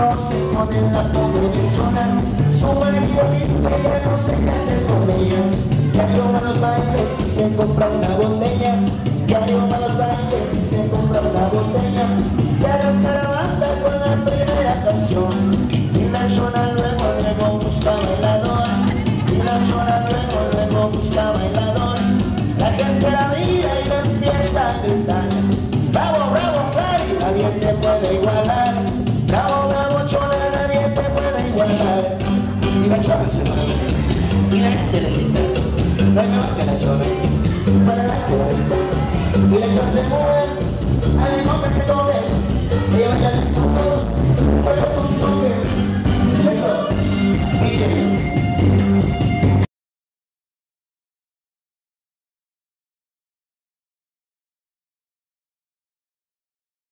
ponen la pobre persona Su marido dice que no qué hacer con ella Que hay los bailes y se compra una botella Que hay los bailes y se compra una botella Se arranca la banda con la primera canción Y la zona luego, luego busca bailador Y la zona luego, luego busca bailador La gente la mira y la empieza a gritar Bravo, bravo, Clary, nadie te puede igualar Y le echarse fuera, animal me quedó bien.